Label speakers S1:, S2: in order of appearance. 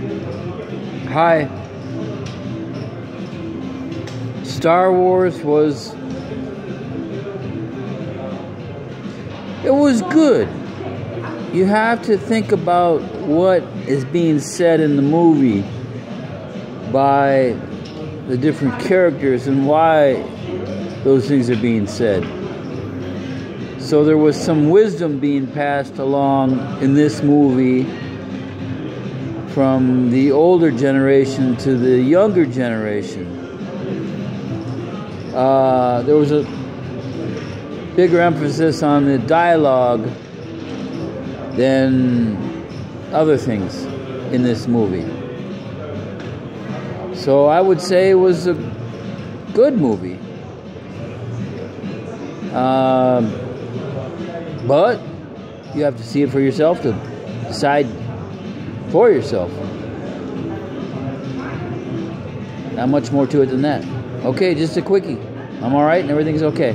S1: Hi. Star Wars was. It was good. You have to think about what is being said in the movie by the different characters and why those things are being said. So there was some wisdom being passed along in this movie from the older generation to the younger generation. Uh, there was a bigger emphasis on the dialogue than other things in this movie. So I would say it was a good movie. Um, but you have to see it for yourself to decide for yourself. Not much more to it than that. Okay, just a quickie. I'm all right and everything's okay.